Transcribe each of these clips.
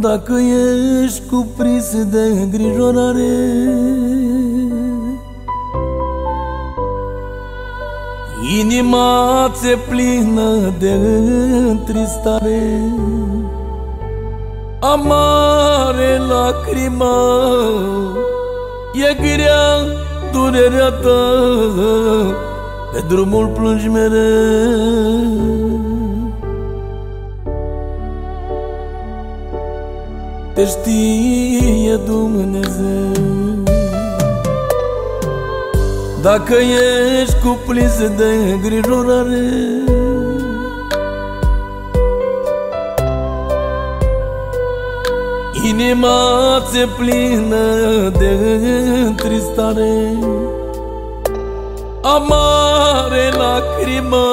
Dacă ești cuprins de îngrijorare Inima ți-e plină de întristare. Amare lacrima E grea durerea ta Pe drumul plângi mereu știe Dumnezeu. Dacă ești cuprins de îngrijorare Inima ți-e plină de întristare. Amare lacrimă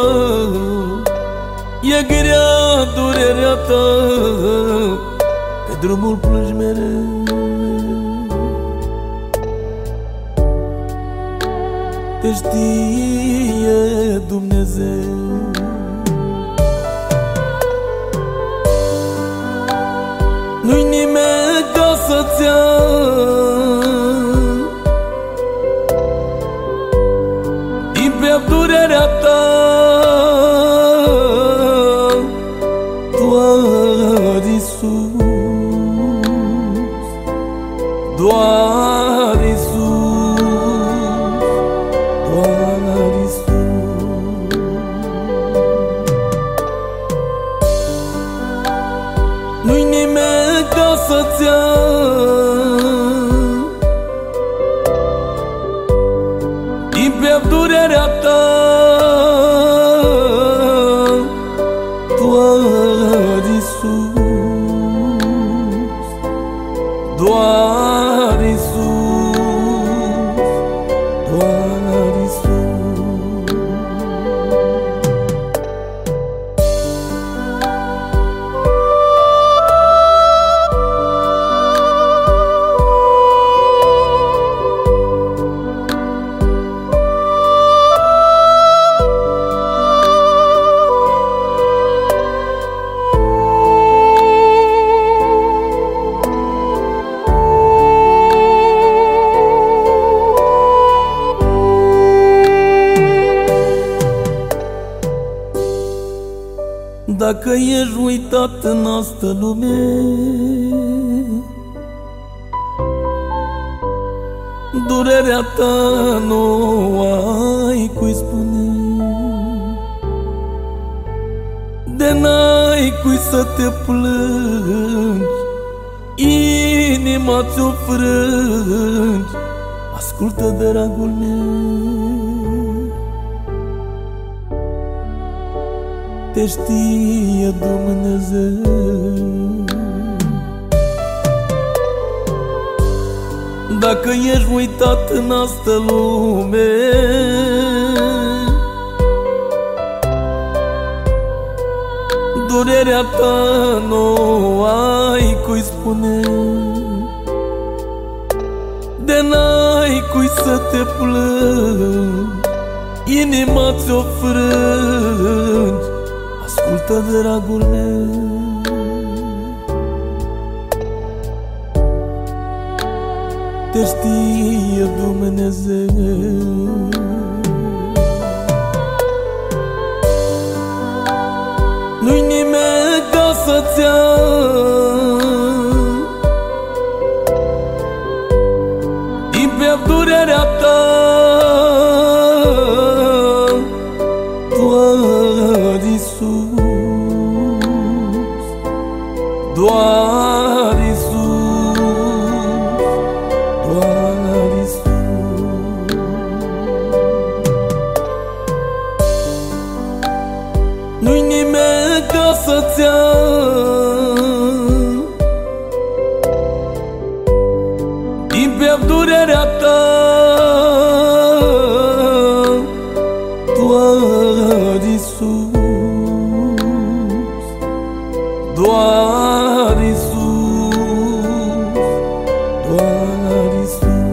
E grea durerea ta Pe drumul plângi mereu. Te știe Dumnezeu. Nu-i nimeni ca să-ți ia ca să-ți ia. Din pe durerea ta Dacă ești uitat în asta lume Durerea ta nu ai cui spune. De n-ai cui să te plângi Inima ți-o frângi. Ascultă, dragul meu Te știe Dumnezeu. Dacă ești uitat în asta lume Durerea ta nu ai cui spune. De n-ai cui să te plângi Inima ți-o frângi Ascultă, dragul meu. Te știe Dumnezeu. Nu-i nimeni ca să-ți ia. Din pe durerea viață Din pe durerea ta. Doar Iisus Doar Iisus Doar Iisus.